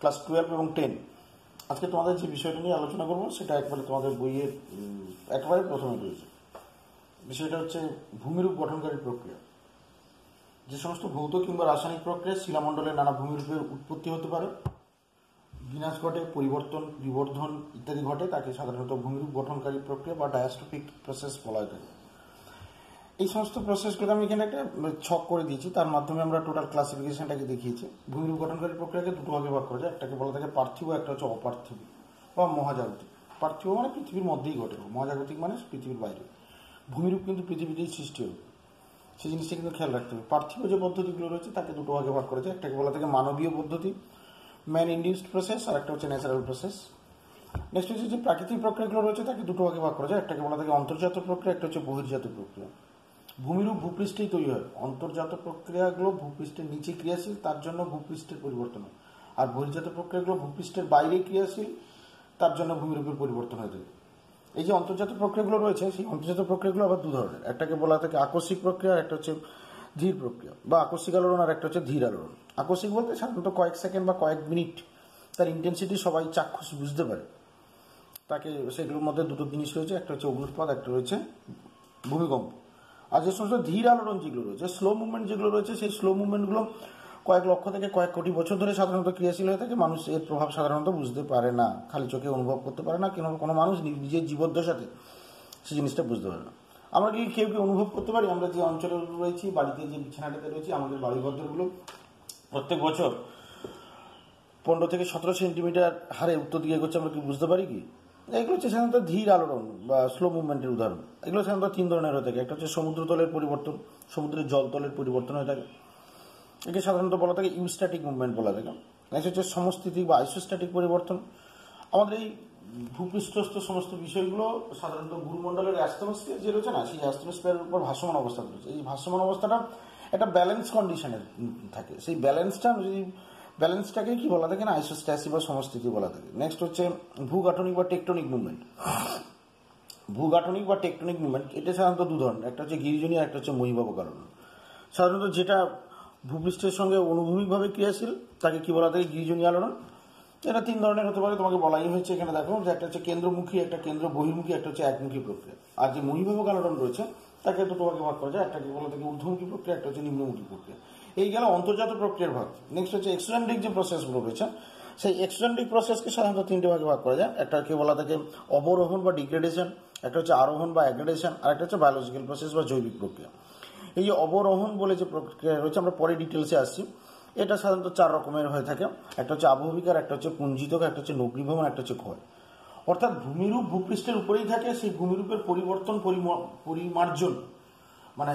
Class twelve এবং ten. আজকে তোমাদের যে বিষয়টা নিয়ে আলোচনা করব সেটা একবারে তোমাদের বইয়ের উম, একেবারে প্রথমে রয়েছে। বিষয়টা হচ্ছে ভূমিরূপ গঠনকারী প্রক্রিয়া। যে সমস্ত ভৌত কিংবা রাসায়নিক প্রক্রিয়া শিলামণ্ডলে নানা ভূমিরূপের উৎপত্তি হতে পারে বিনাশ ঘটে পরিবর্তন বিবর্ধন ইত্যাদি ঘটে তাকে সাধারণত ভূমিরূপ গঠনকারী প্রক্রিয়া বা ডায়াস্ট্রপিক প্রসেস বলা হয়ে থাকে এই সমস্ত প্রসেসগুলো আমি এখানে একটা ছক করে দিয়েছি। তার মাধ্যমে আমরা টোটাল ক্লাসিফিকেশনটাকে দেখিয়েছি। ভূমিরূপ গঠনকারী প্রক্রিয়াকে দুটো ভাগে ভাগ করা যায়। একটাকে বলা থাকে পার্থিব, একটা হচ্ছে অপার্থিব বা মহাজাগতিক। পার্থিব মানে পৃথিবীর মধ্যেই ঘটে। মহাজাগতিক মানে পৃথিবীর বাইরে। ভূমিরূপ কিন্তু পৃথিবীতেই সৃষ্টি হবে সেই জিনিসটা কিন্তু খেয়াল রাখতে হবে। পার্থিব যে পদ্ধতিগুলো রয়েছে, তাকে দুটো ভাগে ভাগ করা যায়। একটাকে বলা থাকে মানবীয় পদ্ধতি ম্যান ইন্ডিউসড প্রসেস আর একটা হচ্ছে ন্যাচারাল প্রসেস নেক্সট হচ্ছে যে প্রাকৃতিক প্রক্রিয়াগুলো রয়েছে, তাকে দুটো ভাগে ভাগ করা যায়। একটাকে বলা থাকে অন্তর্জাত প্রক্রিয়া, একটা হচ্ছে বহির্জাত প্রক্রিয়া। ভূমিরূপ ভূপৃষ্ঠেই তৈরি হয়। অন্তর্জাত প্রক্রিয়াগুলো ভূপৃষ্ঠের নিচে ক্রিয়াশীল, তার জন্য ভূপৃষ্ঠের পরিবর্তন হয়। আর বহির্জাত প্রক্রিয়াগুলো ভূপৃষ্ঠের বাইরে ক্রিয়াশীল, তার জন্য ভূমিরূপের পরিবর্তন হয়ে থাকে। এই যে অন্তর্জাত প্রক্রিয়াগুলো রয়েছে, সেই অন্তর্জাত প্রক্রিয়াগুলো আবার দু ধরনের। একটাকে বলা থাকে আকস্মিক প্রক্রিয়া আর একটা হচ্ছে ধীর প্রক্রিয়া বা আকস্মিক আলোড়ন, আর একটা হচ্ছে ধীর আলোড়ন। আকস্মিক বলতে সাধারণত কয়েক সেকেন্ড বা কয়েক মিনিট তার ইন্টেন্সিটি সবাই চাক্ষুষ বুঝতে পারে। তাকে সেগুলোর মধ্যে দুটো জিনিস রয়েছে, একটা হচ্ছে অগ্নুৎপাত একটা রয়েছে ভূমিকম্প। আর যে সমস্ত ধীর আলোড়ন যেগুলো রয়েছে স্লো মুভমেন্ট যেগুলো রয়েছে, সেই স্লো মুভমেন্টগুলো কয়েক লক্ষ থেকে কয়েক কোটি বছর ধরে সাধারণত ক্রিয়াশীল হয়ে থাকে। মানুষ এর প্রভাব সাধারণত বুঝতে পারে না। খালি চোখে অনুভব করতে পারে না। কেন কোনো মানুষ নিজের জীবদ্দশাতে সেই জিনিসটা বুঝতে পারে না। আমরা কি কেউ কেউ অনুভব করতে পারি? আমরা যে অঞ্চলে রয়েছি, বাড়িতে যে বিছানাটাতে রয়েছি, আমাদের বাড়িঘরগুলো প্রত্যেক বছর পনেরো থেকে সতেরো সেন্টিমিটার হারে উত্তর দিকে এগোচ্ছে, আমরা কি বুঝতে পারি কি? এগুলো হচ্ছে সাধারণত ধীর আলোড়ন বা স্লো মুভমেন্টের উদাহরণ। এগুলো সাধারণত তিন ধরনের হয়ে থাকে। একটা হচ্ছে সমুদ্রতলের পরিবর্তন, সমুদ্রের জলতলের পরিবর্তন হয়ে থাকে। একে সাধারণত বলা থাকে ইউস্ট্যাটিক মুভমেন্ট বলা থাকে নেক্সট হচ্ছে সমস্থিতিক বা আইসোস্ট্যাটিক পরিবর্তন। আমাদের এই ভূপৃষ্ঠস্থ সমস্ত বিষয়গুলো সাধারণত গুরুমণ্ডলের অ্যাস্ট্রোস্ফিয়ার যে রয়েছে না, সেই অ্যাস্ট্রোস্ফিয়ারের উপর ভাসমান অবস্থা রয়েছে। এই ভাসমান অবস্থাটা একটা ব্যালেন্স কন্ডিশনের থাকে। সেই ব্যালেন্সটা যদি ব্যালেন্সটাকে কি বলা থাকে না? আইসোস্ট্যাসি বা সমস্থিতি বলা থাকে। নেক্সট হচ্ছে ভূগাঠনিক বা টেকটনিক মুভমেন্ট ভূগাঠনিক বা টেকটনিক মুভমেন্ট এটা সাধারণত দু ধরনের। একটা হচ্ছে গিরিজনী আর একটা হচ্ছে মহিবাব কারণ। সাধারণত যেটা ভূপৃষ্ঠের সঙ্গে অনুভূমিকভাবে ক্রিয়াশীল, তাকে কি বলা থাকে? গিরিজনী আলোড়ন। এটা তিন ধরনের হতে পারে, তোমাকে বলাই হয়েছে এখানে দেখো যে একটা হচ্ছে কেন্দ্রমুখী, একটা কেন্দ্র বহির্মুখী, একটা হচ্ছে একমুখী প্রক্রিয়া। আর যে মহিভাবক আলোড়ন রয়েছে, তাকে দুটো ভাগে ভাগ করা যায়। একটাকে বলা থাকে ঊর্ধ্বমুখী প্রক্রিয়া, একটা হচ্ছে নিম্নমুখী প্রক্রিয়া। এই গেল অন্তর্জাত প্রক্রিয়ার ভাগ। নেক্সট হচ্ছে এক্সট্রান্ডিক যে প্রসেসগুলো রয়েছে, সেই এক্সট্রান্ডিক প্রসেসকে সাধারণত তিনটে ভাগে ভাগ করা যায়। একটা একটাকে বলা থাকে, অবরোহণ বা ডিগ্রেডেশন একটা হচ্ছে আরোহণ বা অ্যাগ্রেডেশন আর একটা হচ্ছে বায়োলজিক্যাল প্রসেস বা জৈবিক প্রক্রিয়া। এই যে অবরোহণ বলে যে প্রক্রিয়া রয়েছে, আমরা পরে ডিটেলসে আসছি। এটা সাধারণত চার রকমের হয়ে থাকে। একটা হচ্ছে আবহবিকার একটা হচ্ছে পুঞ্জিতক একটা হচ্ছে নগ্রীভ্রমণ একটা হচ্ছে ক্ষয়। অর্থাৎ ভূমিরূপ ভূপৃষ্ঠের উপরেই থাকে, সেই ভূমিরূপের পরিবর্তন, পরিম- পরিমার্জন মানে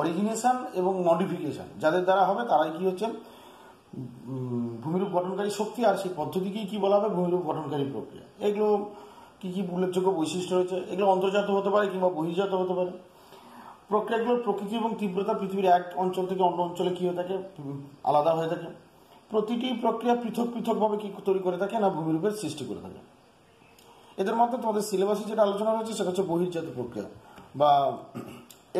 অরিজিনেশন এবং মডিফিকেশন যাদের দ্বারা হবে, তারাই কি হচ্ছেন ভূমিরূপ গঠনকারী শক্তি আর সেই পদ্ধতিকেই কি বলা হবে, ভূমিরূপ গঠনকারী প্রক্রিয়া। এগুলো কি কি উল্লেখযোগ্য বৈশিষ্ট্য রয়েছে? এগুলো অন্তর্জাত হতে পারে কিংবা বহির্জাত হতে পারে। প্রক্রিয়াগুলোর প্রকৃতি এবং তীব্রতা, পৃথিবীর এক অঞ্চল থেকে অন্য অঞ্চলে কি হয়ে থাকে আলাদা হয়ে থাকে। প্রতিটি প্রক্রিয়া পৃথক পৃথকভাবে কি তৈরি করে থাকে না ভূমিরূপের সৃষ্টি করে থাকে। এদের মধ্যে তোমাদের সিলেবাসে যেটা আলোচনা হয়েছে, সেটা হচ্ছে বহির্জাত প্রক্রিয়া বা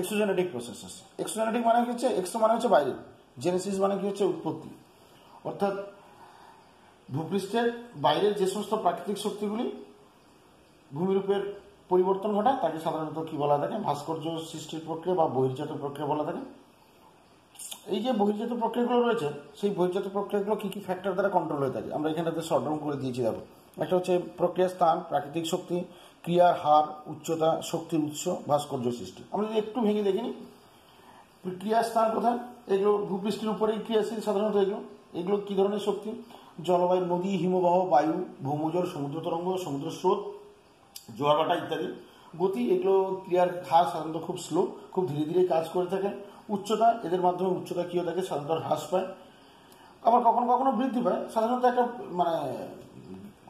এক্সোজেনেটিক প্রসেসেস এক্সোজেনেটিক মানে কি হচ্ছে? এক্সো মানে হচ্ছে বাইরে। জেনেসিস মানে কি হচ্ছে? উৎপত্তি। অর্থাৎ ভূপৃষ্ঠের বাইরের যে সমস্ত প্রাকৃতিক শক্তিগুলি ভূমিরূপের পরিবর্তন ঘটায়, তাকে সাধারণত কি বলা থাকে? ভাস্কর্য সৃষ্টির প্রক্রিয়া বা বহির্জাত প্রক্রিয়া বলা থাকে। এই যে বহির্জাত প্রক্রিয়াগুলো রয়েছে, সেই বহির্জাত প্রক্রিয়াগুলো কি কি ফ্যাক্টর দ্বারা কন্ট্রোল হয়ে থাকে? আমরা এখানে শর্ট ডাউন করে দিয়েছি, দেখো। একটা হচ্ছে প্রক্রিয়া স্থান প্রাকৃতিক শক্তি ক্রিয়ার হার, উচ্চতা, শক্তির উৎস, ভাস্কর্য সৃষ্টি। আমরা যদি একটু ভেঙে দেখিনি ক্রিয়ার স্থান কোথায়? এগুলো ভূপৃষ্ঠের উপরেই ক্রিয়াশীল সাধারণত এগুলো। এগুলো কি ধরনের শক্তি? জলবায়ু, নদী, হিমবাহ, বায়ু, ভৌমজল, সমুদ্র তরঙ্গ, সমুদ্র স্রোত, জোয়ার ভাটা ইত্যাদি। গতি, এগুলো ক্রিয়ার হার সাধারণত খুব স্লো খুব ধীরে ধীরে কাজ করে থাকে। উচ্চতা, এদের মাধ্যমে উচ্চতা কি থাকে? সাধারণত হ্রাস পায়। আবার কখনো কখনো বৃদ্ধি পায়। সাধারণত একটা মানে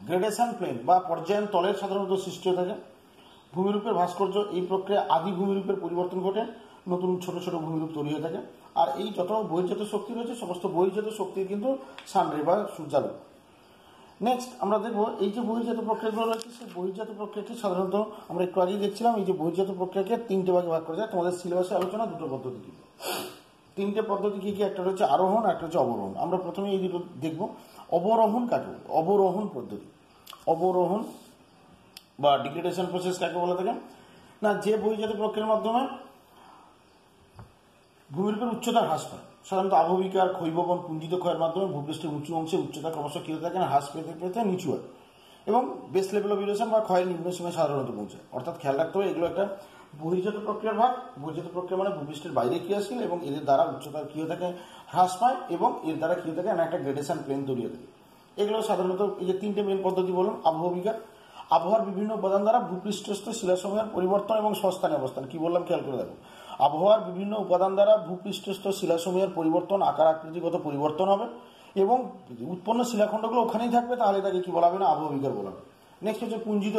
গ্রেডেশন প্লেন বা পর্যায়ন তলের সাধারণত সৃষ্টি হয়ে থাকে। ভূমিরূপের ভাস্কর্য এই প্রক্রিয়া আদি ভূমিরূপের পরিবর্তন ঘটে, নতুন ছোট ছোট ভূমিরূপ তৈরি হয়ে থাকে। আর এই যত বহির্জাত শক্তি রয়েছে, সমস্ত বহির্জাত শক্তির কিন্তু সানরে বা সূর্যালোক। নেক্সট আমরা দেখব এই যে বহির্জাত প্রক্রিয়াগুলো রয়েছে, সেই বহির্জাত প্রক্রিয়াকে সাধারণত আমরা একটু আগেই দেখছিলাম, এই যে বহির্জাত প্রক্রিয়াকে তিনটে ভাগে ভাগ করা যায়। তোমাদের সিলেবাসে আলোচনা, দুটো পদ্ধতি দিবে তিনটে পদ্ধতি কি কি? একটা হচ্ছে আরোহণ, একটা হচ্ছে অবরোহণ। আমরা প্রথমে এই দুটো দেখব। অবরোহণ কাকে বলে? অবরোহণ পদ্ধতি। অবরোহণ বা ডিগ্রেডেশন প্রসেস কাকে বলে থাকে না, যে বহিজাত প্রক্রিয়ার মাধ্যমে ভূমিরূপের উচ্চতা হ্রাস পায়। সাধারণত আবহবিকার ক্ষৈববন, পুঞ্জিত ক্ষয়ের মাধ্যমে ভূপৃষ্ঠের উঁচু অংশে উচ্চতা ক্রমশ কী থাকে না, হ্রাস পেতে পেতে নিচু হয়। এবং বেস লেভেল অফ ইরোশন বা ক্ষয়ের নিম্ন সীমায় সাধারণত পৌঁছায় অর্থাৎ খেয়াল রাখতে হবে, এগুলো একটা বহির্জাত প্রক্রিয়ার ভাগ। বহির্জাত প্রক্রিয়া মানে ভূপৃষ্ঠের বাইরে কি ক্রিয়াশীল এবং এদের দ্বারা উচ্চতার কী হয়ে থাকে হ্রাস পায় এবং এর দ্বারা কী থাকে? না একটা গ্রেডেশন প্লেন তৈরি থাকে। এগুলো সাধারণত এই যে তিনটে মেন পদ্ধতি বলুন আবহবিকার আবহাওয়ার বিভিন্ন উপাদান দ্বারা ভূপৃষ্ঠস্থ শিলাসমূহের পরিবর্তন এবং সস্থানে অবস্থান। কি বললাম? খেয়াল করে দেখো। আবহাওয়ার বিভিন্ন উপাদান দ্বারা ভূপৃষ্ঠস্থ শিলাসমূহের পরিবর্তন, আকার আকৃতিগত পরিবর্তন হবে এবং উৎপন্ন শিলাখণ্ডগুলো ওখানেই থাকবে, তাহলে তাকে কি বলা হবে না? আবহবিকার বলা হবে। নেক্সট হচ্ছে পুঞ্জিত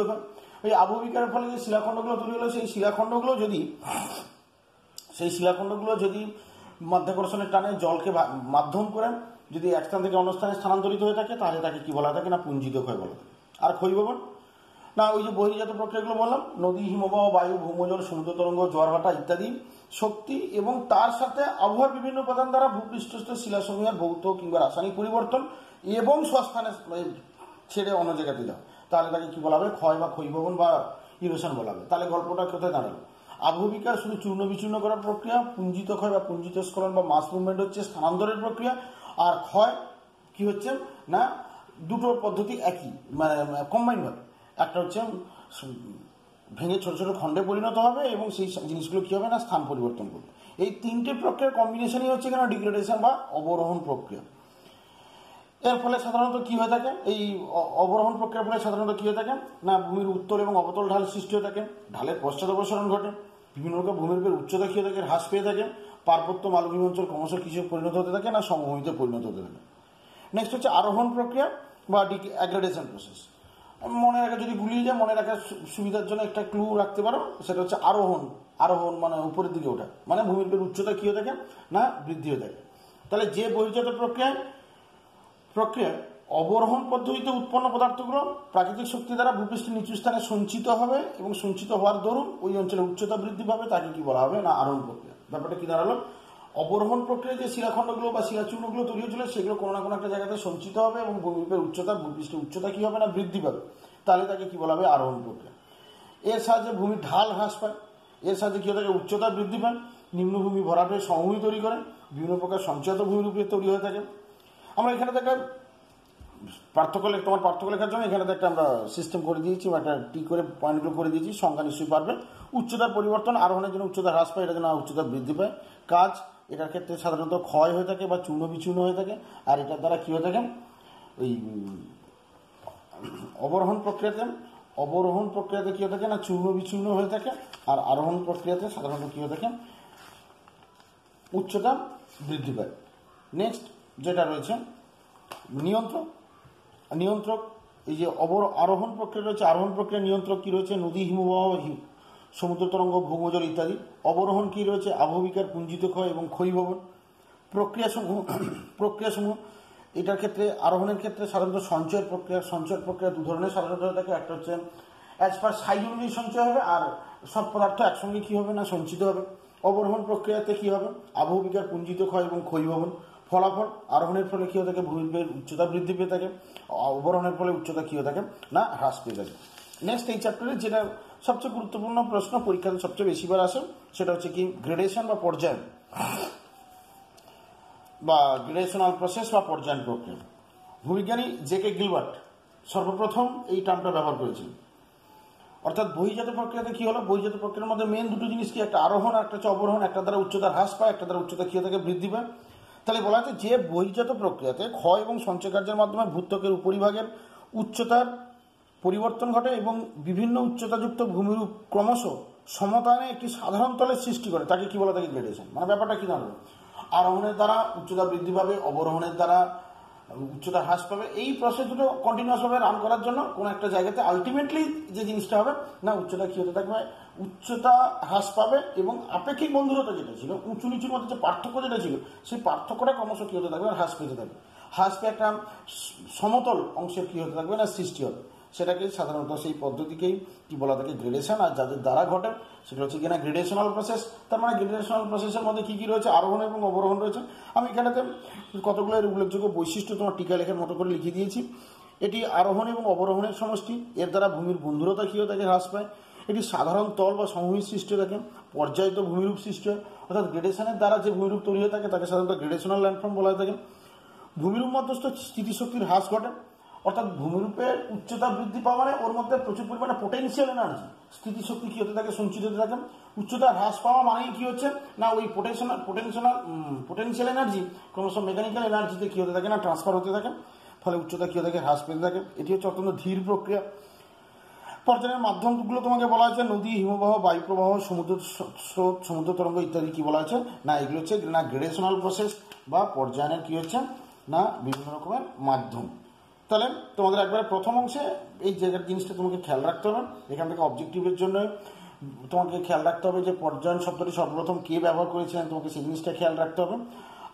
ওই আবহবিকারের ফলে যে শিলাখণ্ডগুলো তৈরি হলো, সেই শিলাখণ্ডগুলো যদি, সেই শিলাখণ্ডগুলো যদি মাধ্যাকর্ষণের টানে জলকে মাধ্যম করে যদি এক স্থান থেকে অন্য স্থানে স্থানান্তরিত হয়ে থাকে, তাহলে তাকে কি বলা থাকে না পুঞ্জিত ক্ষয় বলা আর ক্ষয়ভবন? না, ওই যে বহির্জাত প্রক্রিয়াগুলো বললাম, নদী, হিমবাহ, বায়ু, ভৌমজল, সমুদ্র তরঙ্গ জোয়ারভাটা ইত্যাদি, শক্তি এবং তার সাথে আবহাওয়ার বিভিন্ন উপাদান দ্বারা ভূপৃষ্ঠস্থ শিলাসমূহের ভৌত কিংবা রাসায়নিক পরিবর্তন এবং স্বস্থানে ছেড়ে অন্য জায়গাতে যাও তাহলে তাকে কি বলা হবে? ক্ষয় বা ক্ষয়ভবন বা ইরোশন বলা হবে। তাহলে গল্পটা কোথায় দাঁড়াল? আবহবিকার শুধু চূর্ণ বিচূর্ণ করার প্রক্রিয়া, পুঞ্জিত ক্ষয় বা পুঞ্জিত স্খলন বা মাস মুভমেন্ট হচ্ছে স্থানান্তরের প্রক্রিয়া, আর ক্ষয় কি হচ্ছে? না, দুটো পদ্ধতি একই মানে কম্বাইন ভাবে। একটা হচ্ছে ভেঙে ছোট ছোট খণ্ডে পরিণত হবে এবং সেই জিনিসগুলো কী হবে? না, স্থান পরিবর্তন করবে। এই তিনটে প্রক্রিয়ার কম্বিনেশনই হচ্ছে কেন? ডিগ্রেডেশন বা অবরোহণ প্রক্রিয়া। এর ফলে সাধারণত কী হয়ে থাকে? এই অবরোহণ প্রক্রিয়ার ফলে সাধারণত কী হয়ে থাকে? না, ভূমির উত্তর এবং অবতল ঢাল সৃষ্টি হয়ে থাকে। ঢালের পশ্চাদ পশ্চাদপসরণ ঘটে। বিভিন্ন রকম ভূমির উপর উচ্চতা কী থাকে হ্রাস পেয়ে থাকে পার্বত্য মালভূমি অঞ্চল ক্রমশ কিছু পরিণত হতে থাকে না, সমভূমিতে পরিণত হতে থাকে। নেক্সট হচ্ছে আরোহণ প্রক্রিয়া বা ডি অ্যাগ্রেডেশন প্রসেস মনে রাখা যদি গুলিয়ে যায় মনে রাখার সুবিধার জন্য একটা ক্লু রাখতে পারো, সেটা হচ্ছে আরোহণ। আরোহণ মানে উপরের দিকে ওঠা। মানে ভূমির উচ্চতা কী হয়ে থাকে না, বৃদ্ধি হয়ে থাকে। তাহলে যে বহির্জাত প্রক্রিয়ায় প্রক্রিয়ায় অবরোহণ পদ্ধতিতে উৎপন্ন পদার্থগুলো প্রাকৃতিক শক্তি দ্বারা ভূপৃষ্ঠের নিচু স্থানে সঞ্চিত হবে এবং সঞ্চিত হওয়ার দরুন ওই অঞ্চলে উচ্চতা বৃদ্ধি পাবে, তাকে কি বলা হবে না আরোহণ প্রক্রিয়া। ব্যাপারটা কি দাঁড়াল? অবরোহণ প্রক্রিয়ায় যে শিলাখণ্ডগুলো বা শিলাচূর্ণগুলো তৈরি হয়েছিল, সেগুলো কোনো না কোনো একটা জায়গাতে সঞ্চিত হবে এবং ভূমিপের উচ্চতা, ভূপৃষ্ঠের উচ্চতা কি হবে না বৃদ্ধি পাবে? তাহলে তাকে কি বলা হবে? আরোহণ প্রক্রিয়া। এর সাহায্যে ভূমি ঢাল হ্রাস পায়। এর সাহায্যে কি থাকে উচ্চতা বৃদ্ধি পায়। নিম্নভূমি ভরাট হয়ে সমভূমি তৈরি করে। বিভিন্ন প্রকার সঞ্চয়ত ভূমির উপরে তৈরি হয়ে থাকে। আমরা এখানে একটা পার্থক্য তোমার পার্থক্য লেখার জন্য এখানে একটা আমরা সিস্টেম করে দিয়েছি বা একটা টি করে পয়েন্টগুলো করে দিয়েছি, সংখ্যা নিশ্চয়ই পারবে উচ্চতার পরিবর্তন আরোহণের জন্য উচ্চতা হ্রাস পায়, এটা যেন উচ্চতা বৃদ্ধি পায়। কাজ, এটার ক্ষেত্রে সাধারণত ক্ষয় হয়ে থাকে বা চূর্ণ বিচূর্ণ হয়ে থাকে, আর এটার দ্বারা কী হয়ে থাকে? ওই অবরোহণ প্রক্রিয়াতে অবরোহণ প্রক্রিয়াতে কী হয়ে থাকে না? চূর্ণ বিচূর্ণ হয়ে থাকে, আর আরোহণ প্রক্রিয়াতে সাধারণত কী হয়ে থাকে? উচ্চতা বৃদ্ধি পায়। নেক্সট যেটা রয়েছে, নিয়ন্ত্রক। নিয়ন্ত্রক, এই যে অবর আরোহণ প্রক্রিয়া রয়েছে, আরোহণ প্রক্রিয়া নিয়ন্ত্রক কী রয়েছে? নদী, হিমবাহ সমুদ্র, তরঙ্গ ভৌমজল ইত্যাদি। অবরোহণ কী রয়েছে? আবহবিকার, পুঞ্জিত ক্ষয় এবং ক্ষয়ীভবন। প্রক্রিয়াসমূহ প্রক্রিয়াসমূহ এটার ক্ষেত্রে, আরোহণের ক্ষেত্রে সাধারণত সঞ্চয়ের প্রক্রিয়া সঞ্চয়ের প্রক্রিয়া দু ধরনের সাধারণত থাকে। একটা হচ্ছে অ্যাজ পার সাইজ অনুযায়ী সঞ্চয় হবে, আর সব পদার্থ একসঙ্গে কী হবে না, সঞ্চিত হবে। অবরোহণ প্রক্রিয়াতে কী হবে? আবহবিকার, পুঞ্জিত ক্ষয় এবং ক্ষয়ীভবন। ফলাফল, আরোহণের ফলে কী হয়ে থাকে? ভূমির উচ্চতা বৃদ্ধি পেয়ে থাকে, অবরোহণের ফলে উচ্চতা কী হয়ে থাকে? না, হ্রাস পেয়ে থাকে। নেক্সট এই চ্যাপ্টারে যেটা সবচেয়ে গুরুত্বপূর্ণ প্রশ্ন, পরীক্ষাতে সবচেয়ে বেশিবার আসে, সেটা হচ্ছে কি গ্রেডেশন বা পর্যায় বা গ্রেডেশনাল প্রসেস বা পর্যায়ন প্রক্রিয়া। ভূবিজ্ঞানী জে কে গিলবার্ট সর্বপ্রথম এই টার্মটা ব্যবহার করেছিলেন অর্থাৎ বহিজাত প্রক্রিয়াতে কি হলো? বহিজাত প্রক্রিয়ার মধ্যে মেন দুটো জিনিস কি? একটা আরোহণ একটা হচ্ছে অবরোহণ। একটা দ্বারা উচ্চতা হ্রাস পায় একটা দ্বারা উচ্চতা কি থাকে? বৃদ্ধি পায়। তাহলে বলা হচ্ছে যে বহির্জাত প্রক্রিয়াতে ক্ষয় এবং সঞ্চয় কার্যের মাধ্যমে ভূত্বকের উপরিভাগের উচ্চতার পরিবর্তন ঘটে এবং বিভিন্ন উচ্চতাযুক্ত ভূমিরূপ ক্রমশ সমতানে একটি সাধারণ তলের সৃষ্টি করে। তাকে কি বলা? থাকে গ্রেডেশন মানে ব্যাপারটা কি দাঁড়াবে আরোহণের দ্বারা উচ্চতা বৃদ্ধি পাবে, অবরোহণের দ্বারা উচ্চতা হ্রাস পাবে। এই প্রসেস দুটো কন্টিনিউয়াসভাবে রান করার জন্য কোনো একটা জায়গাতে আলটিমেটলি যে জিনিসটা হবে, না উচ্চতা কী হতে থাকবে? উচ্চতা হ্রাস পাবে এবং আপেক্ষিক বন্ধুরতা যেটা ছিল, উঁচু নিচুর মধ্যে যে পার্থক্য যেটা ছিল, সেই পার্থক্যটা ক্রমশ কী হতে থাকবে হ্রাস পেতে থাকবে। হ্রাস পেয়ে একটা সমতল অংশের কী হতে থাকবে না, সৃষ্টি হবে। সেটাকে সাধারণত সেই পদ্ধতিকেই কি বলা থাকে গ্রেডেশন আর যাদের দ্বারা ঘটে, সেটা হচ্ছে কিনা গ্রেডেশনাল প্রসেস তার মানে গ্রেডেশনাল প্রসেসের মধ্যে কী কী রয়েছে, আরোহণ এবং অবরোহণ রয়েছে। আমি এখানেতে কতগুলো এর উল্লেখযোগ্য বৈশিষ্ট্য তোমার টিকা লেখার মতো করে লিখে দিয়েছি। এটি আরোহণ এবং অবরোহণের সমষ্টি, এর দ্বারা ভূমির বন্ধুরতা কী হয়ে থাকে, হ্রাস পায়। এটি সাধারণ তল বা সমভূমি সৃষ্টি থাকে, পর্যায়িত ভূমিরূপ সৃষ্টি হয়। অর্থাৎ গ্রেডেশনের দ্বারা যে ভূমিরূপ তৈরি হয়ে থাকে, তাকে সাধারণত গ্রেডেশনাল ল্যান্ডফর্ম বলা হয়ে থাকে। ভূমিরূপ মধ্যস্থ স্থিতিশক্তির হ্রাস ঘটে। অর্থাৎ ভূমিরূপের উচ্চতা বৃদ্ধি পাওয়া মানে ওর মধ্যে প্রচুর পরিমাণে পোটেন্সিয়াল এনার্জি স্থিতিশক্তি কী হতে থাকে, সঞ্চিত হতে থাকে। উচ্চতা হ্রাস পাওয়া মানেই কি হচ্ছে? না, ওই পোটেনশনাল পোটেনশনাল পোটেন্সিয়াল এনার্জি ক্রমশ মেকানিক্যাল এনার্জিতে কী হতে থাকে না ট্রান্সফার হতে থাকে। ফলে উচ্চতা কী হতে থাকে? হ্রাস পেতে থাকে। এটি হচ্ছে অত্যন্ত ধীর প্রক্রিয়া। পর্যটনের মাধ্যমগুলো তোমাকে বলা হয়েছে, নদী, হিমবাহ, বায়ুপ্রবাহ, সমুদ্র স্রোত, সমুদ্র তরঙ্গ ইত্যাদি কি বলা হয়েছে? না, এগুলো হচ্ছে না গ্রেডেশনাল প্রসেস বা পর্যায়নের কি হচ্ছে? না, বিভিন্ন রকমের মাধ্যম। তাহলে তোমাদের একবারে প্রথম অংশে এই জায়গার জিনিসটা তোমাকে খেয়াল রাখতে হবে, এখান থেকে অবজেক্টিভের জন্য তোমাকে খেয়াল রাখতে হবে যে পর্যায়ন শব্দটি সর্বপ্রথম কে ব্যবহার করেছিলেন, তোমাকে সেই জিনিসটা খেয়াল রাখতে হবে।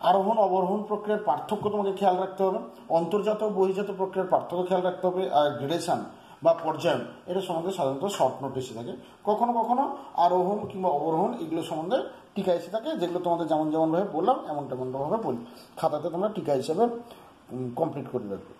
আরোহণ, অবরোহণ প্রক্রিয়ার পার্থক্য তোমাকে খেয়াল রাখতে হবে। অন্তর্জাত বহির্জাত প্রক্রিয়ার পার্থক্য খেয়াল রাখতে হবে। আর গ্রেডেশন বা পর্যায়ন, এটা সম্বন্ধে সাধারণত শর্ট নোট এসে থাকে। কখনো কখনো আরোহণ কিংবা অবরোহণ এগুলো সম্বন্ধে টিকা এসে থাকে, যেগুলো তোমাদের যেমন যেমনভাবে বললাম এমন তেমনভাবে বলি। খাতাতে তোমরা টিকা হিসাবে কমপ্লিট করে রাখবে।